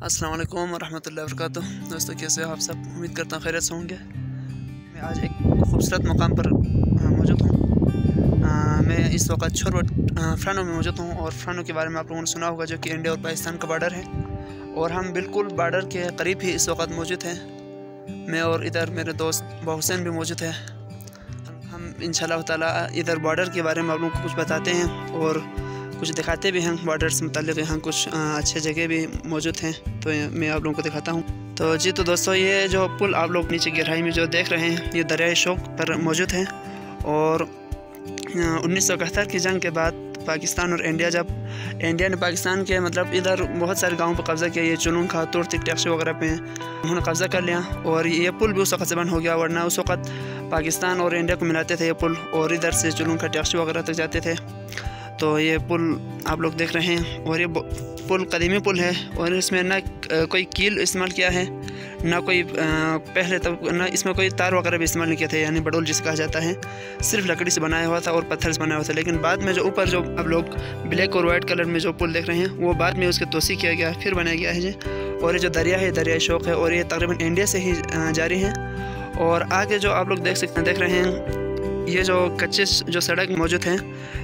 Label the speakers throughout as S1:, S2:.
S1: السلام علیکم ورحمۃ اللہ وبرکاتہ۔ دوستوں کیسے آپ سب؟ امید کرتا ہوں خیریت سے ہوں گے۔ میں آج ایک خوبصورت مقام پر موجود ہوں۔ میں اس وقت چھوڑ فرانو میں موجود ہوں اور فرانو کے بارے میں آپ لوگوں نے سنا ہوگا جو کہ انڈیا اور پاکستان کا بارڈر ہے۔ اور ہم بالکل بارڈر کے قریب ہی اس وقت موجود ہیں۔ میں اور ادھر میرے دوست بحسین بھی موجود ہیں۔ ہم ان شاء اللہ تعالیٰ ادھر بارڈر کے بارے میں آپ لوگوں کو کچھ بتاتے ہیں اور کچھ دکھاتے بھی ہیں بارڈر سے متعلق یہاں کچھ اچھے جگہ بھی موجود ہیں، تو میں آپ لوگوں کو دکھاتا ہوں۔ تو جی تو دوستو، یہ جو پل آپ لوگ نیچے گہرائی میں جو دیکھ رہے ہیں، یہ دریائے شوق پر موجود ہیں۔ اور انیس سو اکہتر کی جنگ کے بعد پاکستان اور انڈیا، جب انڈیا نے پاکستان کے مطلب ادھر بہت سارے گاؤں پہ قبضہ کیا، یہ چنون کھا تور، تک ٹیکس وغیرہ پہ انہوں نے قبضہ کر لیا۔ اور یہ پل بھی اس وقت سے بند ہو گیا، ورنہ اس وقت پاکستان اور انڈیا کو ملاتے تھے یہ پل، اور ادھر سے چنون کھا ٹیکس وغیرہ تک جاتے تھے۔ تو یہ پل آپ لوگ دیکھ رہے ہیں اور یہ پل قدیمی پل ہے اور اس میں نہ کوئی کیل استعمال کیا ہے، نہ کوئی پہلے تب نہ اس میں کوئی تار وغیرہ بھی استعمال نہیں کیا تھا یعنی بڈول جس کہا جاتا ہے، صرف لکڑی سے بنایا ہوا تھا اور پتھر سے بنایا ہوا تھا، لیکن بعد میں جو اوپر جو اب لوگ بلیک اور وائٹ کلر میں جو پل دیکھ رہے ہیں، وہ بعد میں اس کے توسیع کیا گیا، پھر بنایا گیا ہے جی۔ اور یہ جو دریا ہے دریائے شوق ہے اور یہ تقریباً انڈیا سے ہی جاری ہے۔ اور آگے جو آپ لوگ دیکھ سکتے ہیں، دیکھ رہے ہیں یہ جو کچے جو سڑک موجود ہیں،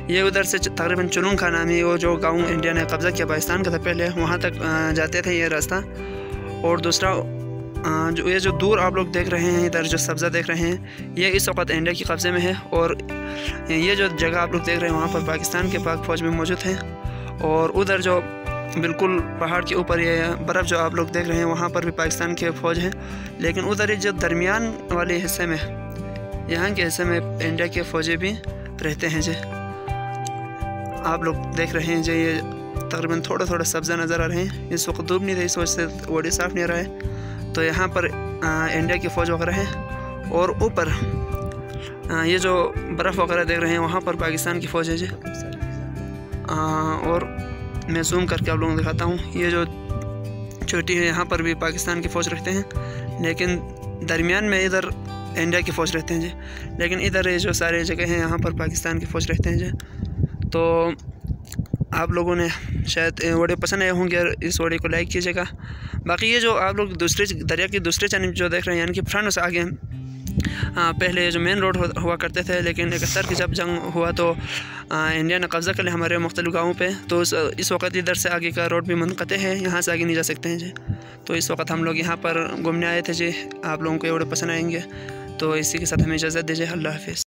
S1: یہ ادھر سے تقریباً چنون کا نامی وہ جو گاؤں انڈیا نے قبضہ کیا، پاکستان کا تھا پہلے، وہاں تک جاتے تھے یہ راستہ۔ اور دوسرا جو یہ جو دور آپ لوگ دیکھ رہے ہیں، ادھر جو سبزہ دیکھ رہے ہیں، یہ اس وقت انڈیا کی قبضے میں ہے۔ اور یہ جو جگہ آپ لوگ دیکھ رہے ہیں، وہاں پر پاکستان کے پاک فوج میں موجود ہیں۔ اور ادھر جو بالکل پہاڑ کے اوپر یہ برف جو آپ لوگ دیکھ رہے ہیں، وہاں پر بھی پاکستان کے فوج ہیں۔ لیکن ادھر جو درمیان والے حصے میں یہاں کے حصے میں انڈیا کے فوجی بھی رہتے ہیں جی۔ آپ لوگ دیکھ رہے ہیں جی یہ تقریباً تھوڑا تھوڑا سبزہ نظر آ رہے ہیں۔ اس وقت دھوپ نہیں تھا اس وجہ سے وڈی صاف نہیں رہا ہے۔ تو یہاں پر انڈیا کی فوج وغیرہ ہیں۔ اور اوپر یہ جو برف وغیرہ دیکھ رہے ہیں، وہاں پر پاکستان کی فوج ہے جی۔ اور میں زوم کر کے آپ لوگوں کو دکھاتا ہوں۔ یہ جو چوٹی ہے، یہاں پر بھی پاکستان کی فوج رکھتے ہیں۔ لیکن درمیان میں ادھر انڈیا کی فوج رہتے ہیں جی۔ لیکن ادھر یہ جو سارے جگہ ہیں، یہاں پر پاکستان کی فوج رہتے ہیں جی۔ تو آپ لوگوں نے شاید ویڈیو پسند آئے ہوں گے اور اس ویڈیو کو لائک کیجیے گا۔ باقی یہ جو آپ لوگ دوسرے دریا کی دوسرے چینل جو دیکھ رہے ہیں یعنی کہ فرنٹ سے آگے پہلے جو مین روڈ ہوا کرتے تھے، لیکن اکہتر کی جب جنگ ہوا تو انڈیا نے قبضہ کر لیا ہمارے مختلف گاؤں پہ۔ تو اس وقت ادھر سے آگے کا روڈ بھی منقطع ہے، یہاں سے آگے نہیں جا سکتے ہیں جی۔ تو اس وقت ہم لوگ یہاں پر گھومنے آئے تھے جی۔ آپ لوگوں کو یہ ویڈیو پسند آئیں گے۔ تو اسی کے ساتھ ہمیں اجازت دیجیے اللہ حافظ